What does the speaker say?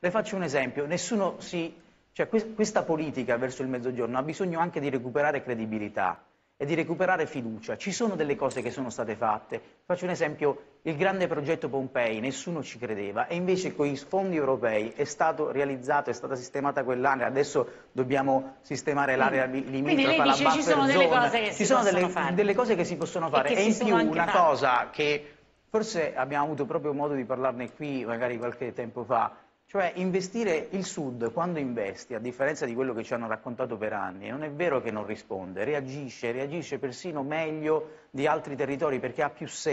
Le faccio un esempio, nessuno si... cioè, questa politica verso il mezzogiorno ha bisogno anche di recuperare credibilità e di recuperare fiducia. Ci sono delle cose che sono state fatte. Faccio un esempio, il grande progetto Pompei, nessuno ci credeva e invece con i fondi europei è stato realizzato, è stata sistemata quell'area, adesso dobbiamo sistemare l'area limitrofa, la buffer ci sono zone. delle cose che ci si sono delle, fare. delle cose che si possono fare e, e in più una fatte. cosa che forse abbiamo avuto proprio modo di parlarne qui magari qualche tempo fa, cioè investire il Sud quando investi, a differenza di quello che ci hanno raccontato per anni, non è vero che non risponde, reagisce, reagisce persino meglio di altri territori perché ha più senso.